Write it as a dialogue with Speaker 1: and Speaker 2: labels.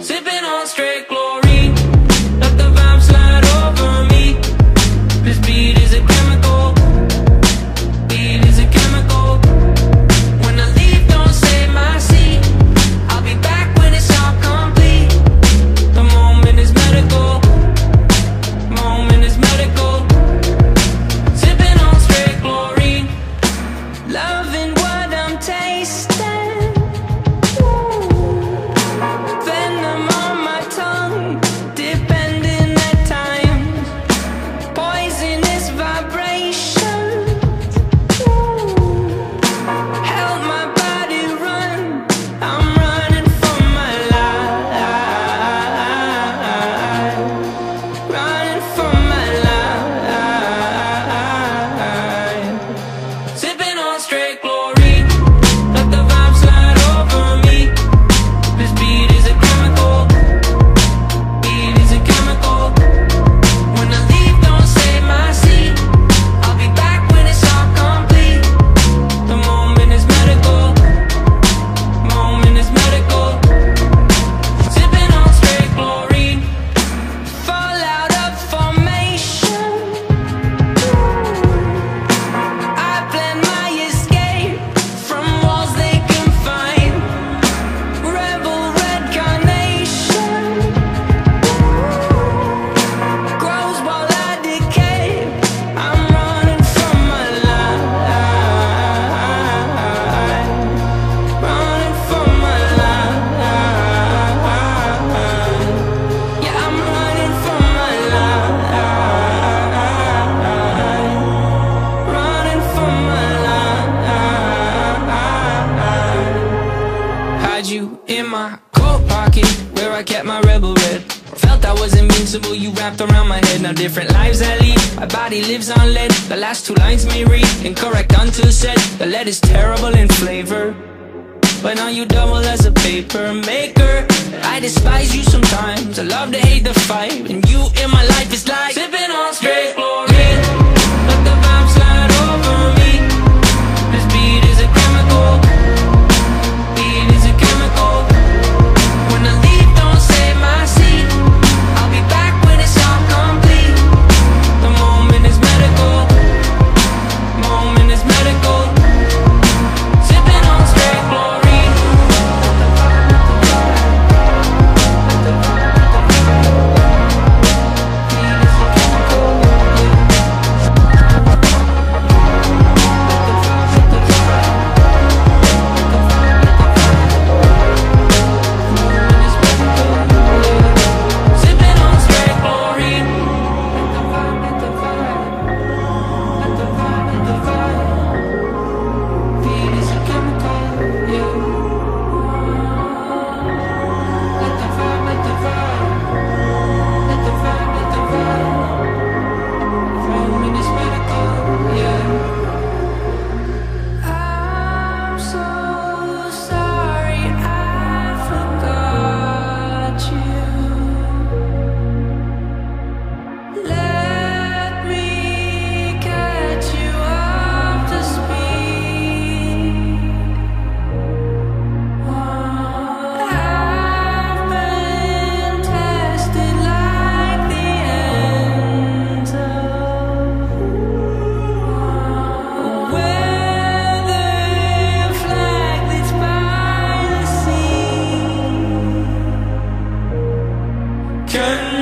Speaker 1: Sipping on straight glow. Now different lives I lead My body lives on lead. The last two lines may read. Incorrect until said The lead is terrible in flavor. But now you double as a paper maker I despise you sometimes. I love to hate the fight. And you in my life is like can